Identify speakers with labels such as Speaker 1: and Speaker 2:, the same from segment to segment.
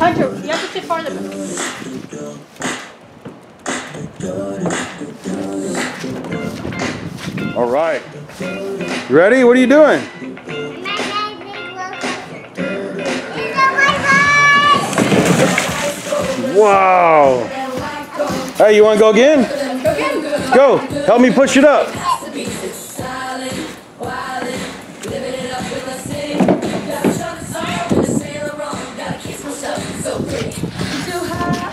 Speaker 1: farther.
Speaker 2: All right. You ready? What are you doing? Wow. Hey, you want to go again? Go. Help me push it up.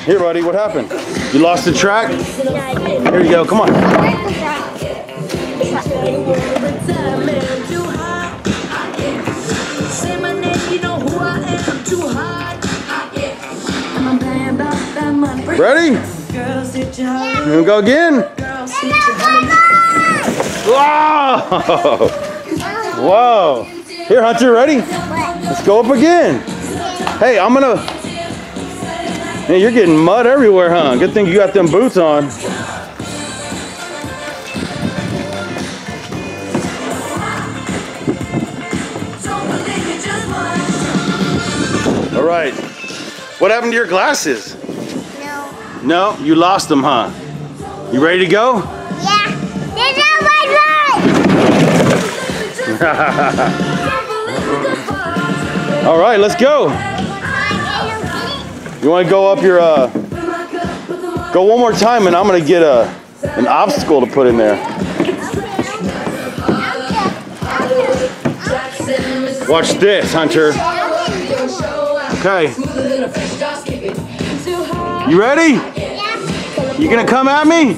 Speaker 2: Here, buddy. What happened? You lost the track? Here you go. Come on. Ready? You gonna go again? Wow! Whoa! Here, Hunter, ready? Let's go up again. Hey, I'm gonna. Man, you're getting mud everywhere, huh? Good thing you got them boots on. All right. What happened to your glasses?
Speaker 3: No.
Speaker 2: No, you lost them, huh? You ready to go?
Speaker 3: Yeah. There's no white
Speaker 2: All right, let's go. You want to go up your, uh, go one more time and I'm going to get a, an obstacle to put in there. Watch this, Hunter. Okay. You ready? You gonna come at me?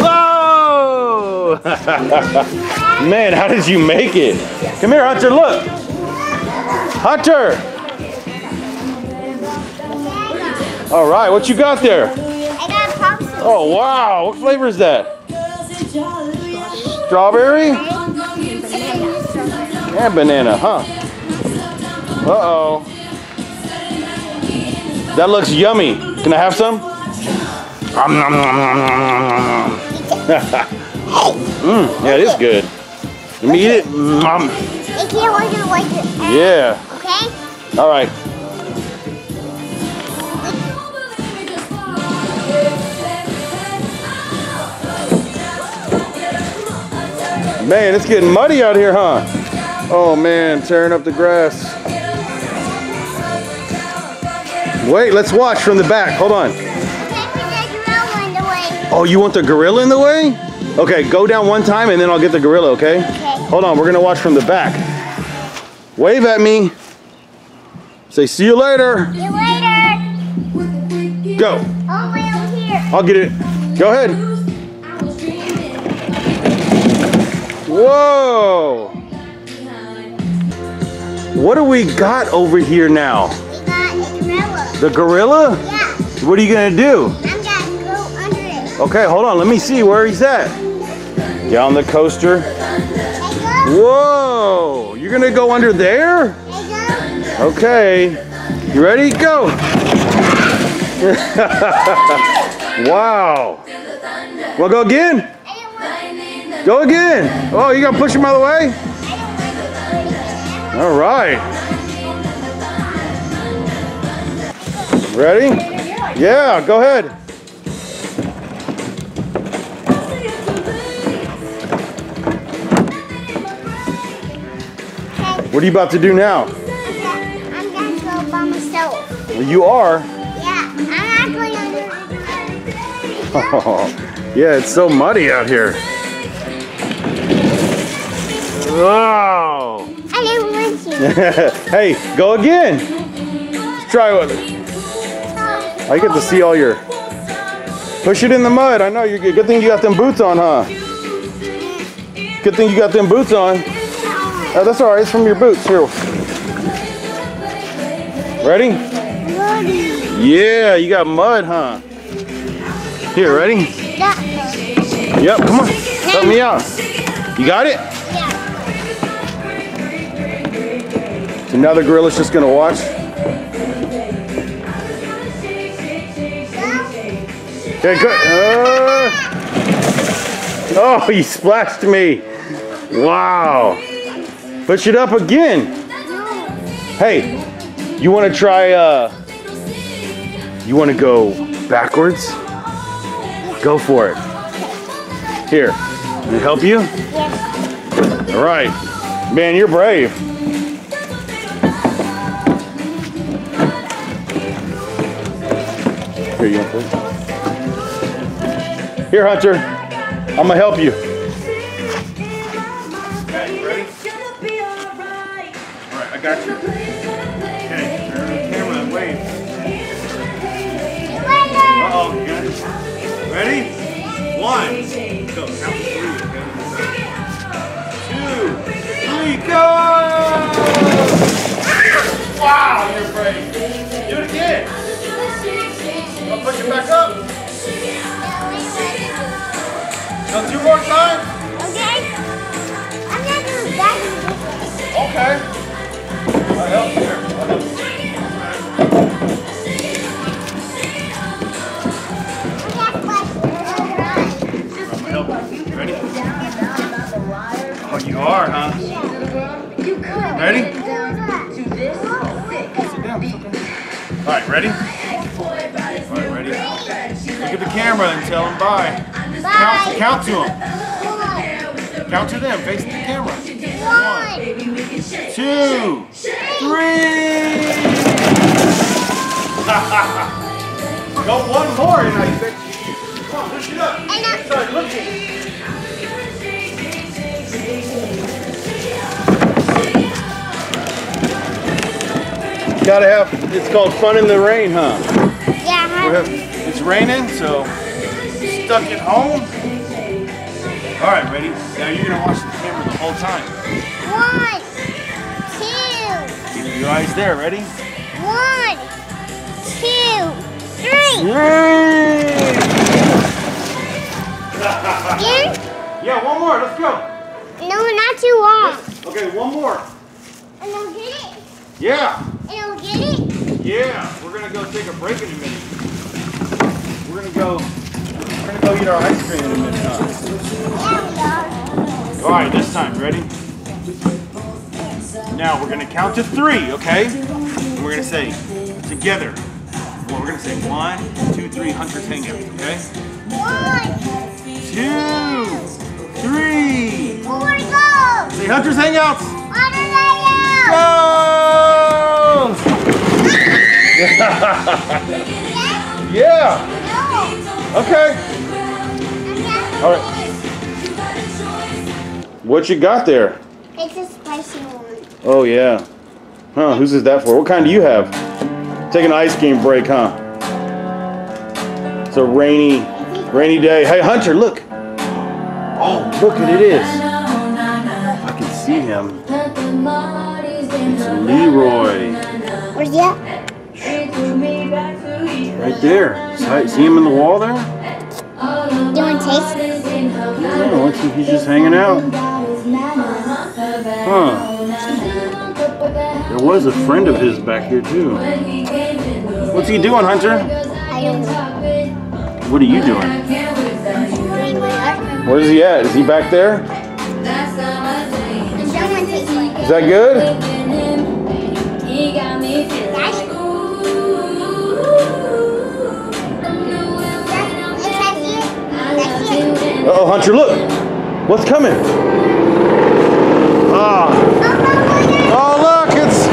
Speaker 2: Whoa! Man, how did you make it? Come here, Hunter, look. Hunter! All right, what you got there? I got popsicle. Oh, wow. What flavor is that? Strawberry? And banana, huh? Uh-oh. That looks yummy. Can I have some? Mm, yeah, it is good. Let me eat it. Nom. Yeah.
Speaker 3: Okay?
Speaker 2: All right. Man, it's getting muddy out here, huh? Oh man, tearing up the grass. Wait, let's watch from the back. Hold on. Oh, you want the gorilla in the way? Okay, go down one time and then I'll get the gorilla, okay?
Speaker 3: Okay.
Speaker 2: Hold on, we're gonna watch from the back. Wave at me. Say, see you later.
Speaker 3: See you later.
Speaker 2: Go.
Speaker 3: All the way over here.
Speaker 2: I'll get it. Go ahead. Whoa. What do we got over here now?
Speaker 3: We got a gorilla.
Speaker 2: The gorilla?
Speaker 3: Yeah.
Speaker 2: What are you gonna do?
Speaker 3: I'm gonna go under it.
Speaker 2: Okay, hold on. Let me see where he's at. On the coaster. Whoa. You're gonna go under there? Okay. You ready? Go. wow. Wanna go again?
Speaker 3: I don't want
Speaker 2: Go again. Oh, you gonna push him out of the way? All right. Ready? Yeah, go ahead. What are you about to do now?
Speaker 3: I'm gonna go by myself.
Speaker 2: Well, you are.
Speaker 3: Yeah, I'm not going under.
Speaker 2: yeah, it's so muddy out here. Wow.
Speaker 3: I didn't want to.
Speaker 2: hey, go again. Let's try one. I get to see all your. Push it in the mud. I know you're good. Good thing you got them boots on, huh? Good thing you got them boots on. Oh, that's all right. It's from your boots. Here. Ready? Yeah, you got mud, huh? Here, ready?
Speaker 3: Yeah.
Speaker 2: Yep, come on. Help me out. You got it? So now the gorilla's just gonna watch. Okay, good. Uh, oh, you splashed me. Wow. Push it up again. Hey, You want to try, uh, you want to go backwards? Go for it. Here, can I help you?
Speaker 3: Yes.
Speaker 2: All right. Man, you're brave. Here, Hunter. I'm gonna help you. Go two more times.
Speaker 3: Okay. I'm not doing that.
Speaker 2: Okay. I'll help you here. I'll help you. I'm gonna help you. You ready? Oh, you are, huh? Ready? Sit down. It's okay. All right, ready? All right, ready? Look at the camera and tell them bye. Count, count to them. Count to them. Face the camera. One, two, three. Go one more, and I think. Come on, push it up. Start looking. Gotta have. It's called fun in the rain, huh?
Speaker 3: Yeah,
Speaker 2: We're
Speaker 3: huh?
Speaker 2: hav- It's raining, so stuck at home. All right, ready? Now you're gonna watch the camera the whole time.
Speaker 3: One, two,
Speaker 2: Keep your eyes there. Ready?
Speaker 3: one, two, three. Again?
Speaker 2: Yeah, one more. Let's go.
Speaker 3: No, not too long.
Speaker 2: Okay, one more.
Speaker 3: And I'll get it.
Speaker 2: Yeah,
Speaker 3: And I'll get it.
Speaker 2: yeah. We're gonna go take a break in a minute. We're gonna go. Go eat our ice cream in a minute. Huh?
Speaker 3: There we uh, are.
Speaker 2: All right, this time, ready? Now we're gonna count to three, okay? And we're gonna say together. Well, we're gonna say one, two, three, hunters hangouts, okay?
Speaker 3: One,
Speaker 2: Two, three.
Speaker 3: four go.
Speaker 2: Say hunters hangouts.
Speaker 3: The layout.
Speaker 2: Go! yeah. Okay. All right. What you got there?
Speaker 3: It's a spicy one.
Speaker 2: Oh yeah. Huh? Who's is that for? What kind do you have? Take an ice cream break, huh? It's a rainy, rainy day. Hey Hunter, look. Oh, look at it is. I can see him. It's Leroy.
Speaker 3: Where's he at?
Speaker 2: Right there. See him in the wall there?
Speaker 3: Doing taste?
Speaker 2: Yeah, looks like he's just hanging out. Huh. There was a friend of his back here too. What's he doing, Hunter?
Speaker 3: I don't know.
Speaker 2: What are you doing?
Speaker 3: Doing my art.
Speaker 2: Where's he at? Is he back there?
Speaker 3: And someone tastes like
Speaker 2: Is that good?
Speaker 3: It.
Speaker 2: Oh, Hunter, look. What's coming? Ah. Oh, look, it's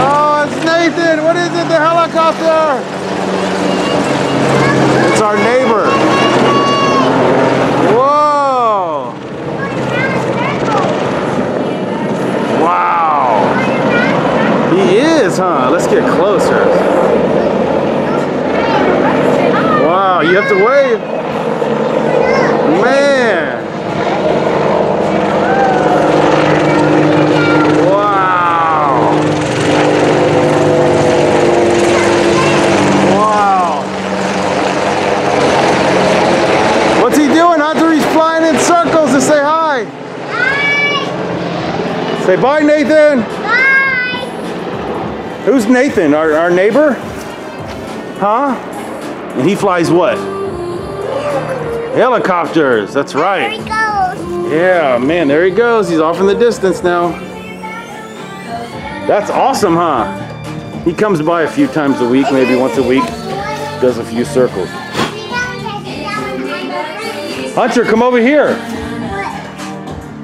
Speaker 2: oh, it's Nathan. What is it? The helicopter. It's our neighbor. Whoa! Wow. He is, huh? Let's get closer. Wow, you have to wave. Man. Wow. Wow. What's he doing, Hunter? He's flying in circles to say hi.
Speaker 3: Bye.
Speaker 2: Say bye, Nathan.
Speaker 3: Bye.
Speaker 2: Who's Nathan? Our, our neighbor? Huh? And he flies what? Helicopters. That's
Speaker 3: There
Speaker 2: right.
Speaker 3: he goes.
Speaker 2: Yeah, man, there he goes. He's off in the distance now. That's awesome, huh? He comes by a few times a week, maybe once a week, does a few circles. Hunter, come over here.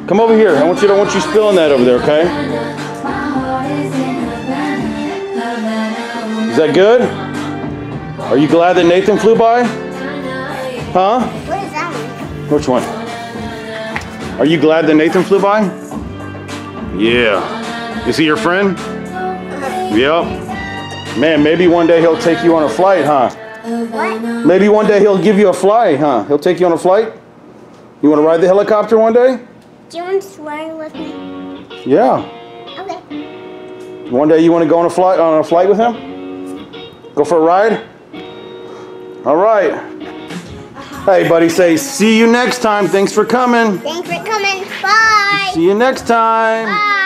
Speaker 2: Come over here. I want you to I want you spilling that over there, okay? Is that good? Are you glad that Nathan flew by? Huh? Which one? Are you glad that Nathan flew by? Yeah. Is he your friend? Yep. Man, maybe one day he'll take you on a flight, huh?
Speaker 3: What?
Speaker 2: Maybe one day he'll give you a flight, huh? He'll take you on a flight? You want to ride the helicopter one day?
Speaker 3: Do you want to swear with me?
Speaker 2: Yeah.
Speaker 3: Okay.
Speaker 2: One day you want to go on a flight on a flight with him? Go for a ride? All right. Hey, buddy, say see you next time. Thanks for coming.
Speaker 3: Thanks for coming. Bye.
Speaker 2: See you next time.
Speaker 3: Bye.